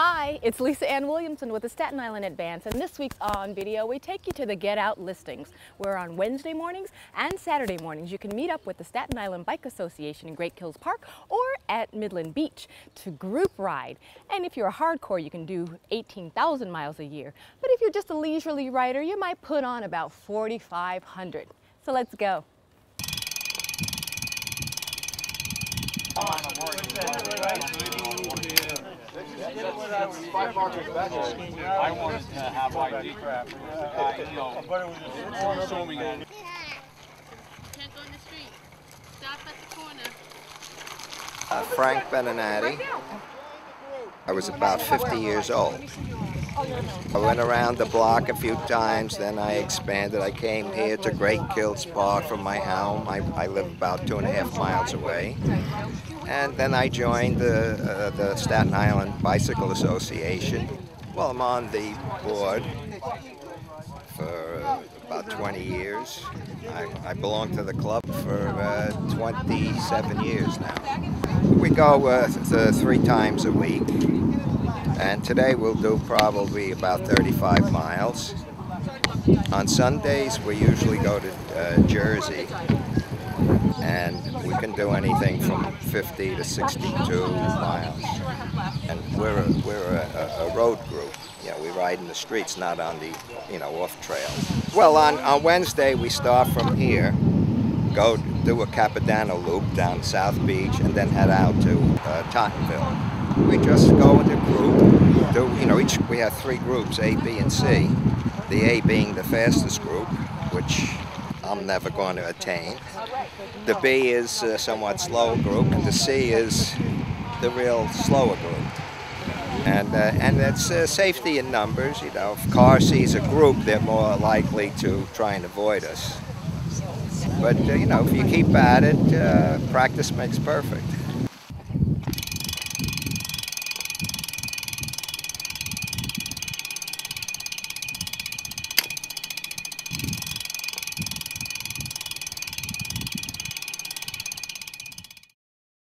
Hi, it's Lisa Ann Williamson with the Staten Island Advance, and this week's On Video, we take you to the Get Out listings, where on Wednesday mornings and Saturday mornings you can meet up with the Staten Island Bike Association in Great Kills Park or at Midland Beach to group ride. And if you're a hardcore, you can do 18,000 miles a year. But if you're just a leisurely rider, you might put on about 4,500. So let's go. I wanted to have ID crap. I'm assuming that. Can't go in the street. Stop at the corner. Uh, Frank Beninati. I was about 50 years old. I went around the block a few times, then I expanded. I came here to Great Kills Park from my home. I, I live about two and a half miles away. And then I joined the, uh, the Staten Island Bicycle Association. Well, I'm on the board for about 20 years. I, I belong to the club for uh, 27 years now. We go uh, th- three times a week, and today we'll do probably about 35 miles. On Sundays, we usually go to uh, Jersey, and we can do anything from 50 to 62 miles. And we're a, we're a, a, road group. You know, we ride in the streets, not on the, you know, off trail. Well, on, on Wednesday, we start from here, go do a Capodanno loop down South Beach, and then head out to uh, Tottenville. We just go into group, you know, each, we have three groups, A, B, and C. The A being the fastest group, which I'm never going to attain. The B is a somewhat slower group, and the C is the real slower group. And, uh, and it's uh, safety in numbers. You know, if car sees a group, they're more likely to try and avoid us. But, uh, you know, if you keep at it, uh, practice makes perfect.